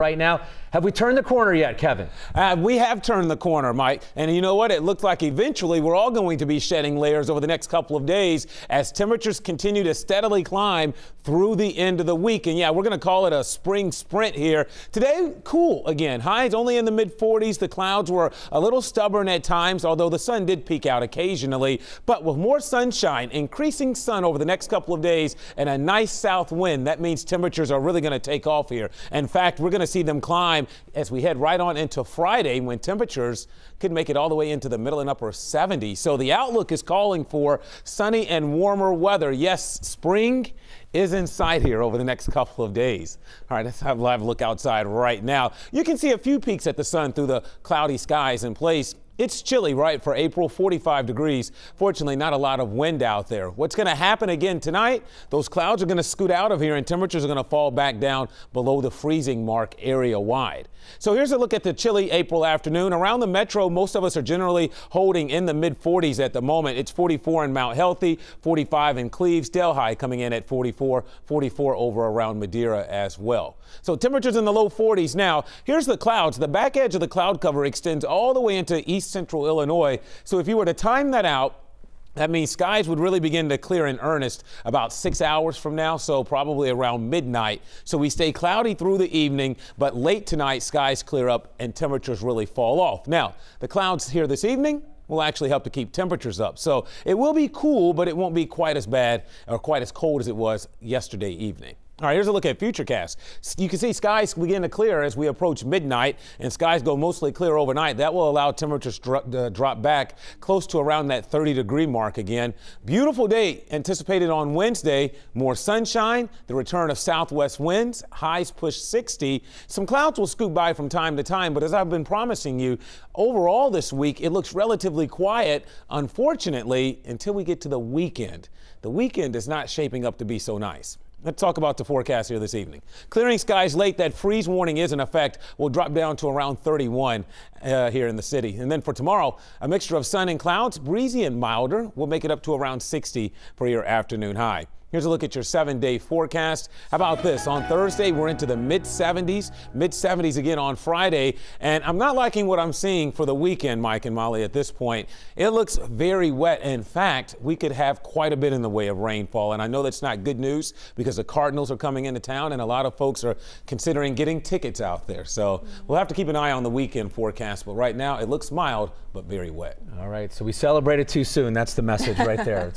right now. Have we turned the corner yet, Kevin? Uh, we have turned the corner, Mike. And you know what? It looks like eventually we're all going to be shedding layers over the next couple of days as temperatures continue to steadily climb through the end of the week. And yeah, we're going to call it a spring sprint here. Today, cool again. Highs only in the mid 40s. The clouds were a little stubborn at times, although the sun did peek out occasionally. But with more sunshine, increasing sun over the next couple of days, and a nice south wind, that means temperatures are really going to take off here. In fact, we're going to see them climb as we head right on into Friday when temperatures could make it all the way into the middle and upper 70s. So the outlook is calling for sunny and warmer weather. Yes, spring is in sight here over the next couple of days. All right, let's have a live look outside right now. You can see a few peeks at the sun through the cloudy skies in place. It's chilly, right, for April, 45 degrees. Fortunately, not a lot of wind out there. What's going to happen again tonight? Those clouds are going to scoot out of here and temperatures are going to fall back down below the freezing mark area wide. So here's a look at the chilly April afternoon. Around the metro, most of us are generally holding in the mid 40s at the moment. It's 44 in Mount Healthy, 45 in Cleves, Delhi coming in at 44, 44 over around Madeira as well. So temperatures in the low 40s now. Here's the clouds. The back edge of the cloud cover extends all the way into east central Illinois. So if you were to time that out, that means skies would really begin to clear in earnest about six hours from now, so probably around midnight. So we stay cloudy through the evening, but late tonight, skies clear up and temperatures really fall off. Now, the clouds here this evening will actually help to keep temperatures up. So it will be cool, but it won't be quite as bad or quite as cold as it was yesterday evening. All right, here's a look at Futurecast. You can see skies begin to clear as we approach midnight, and skies go mostly clear overnight. That will allow temperatures to uh, drop back close to around that 30 degree mark again. Beautiful day anticipated on Wednesday. More sunshine, the return of southwest winds, highs push 60. Some clouds will scoot by from time to time, but as I've been promising you, overall this week it looks relatively quiet, unfortunately, until we get to the weekend. The weekend is not shaping up to be so nice. Let's talk about the forecast here this evening. Clearing skies late, that freeze warning is in effect. We'll drop down to around 31 uh, here in the city. And then for tomorrow, a mixture of sun and clouds, breezy and milder. We'll make it up to around 60 for your afternoon high. Here's a look at your seven day forecast. How about this? On Thursday, we're into the mid 70s, mid 70s again on Friday. And I'm not liking what I'm seeing for the weekend, Mike and Molly, at this point. It looks very wet. In fact, we could have quite a bit in the way of rainfall. And I know that's not good news because the Cardinals are coming into town and a lot of folks are considering getting tickets out there. So we'll have to keep an eye on the weekend forecast. But right now, it looks mild, but very wet. All right. So we celebrated too soon. That's the message right there.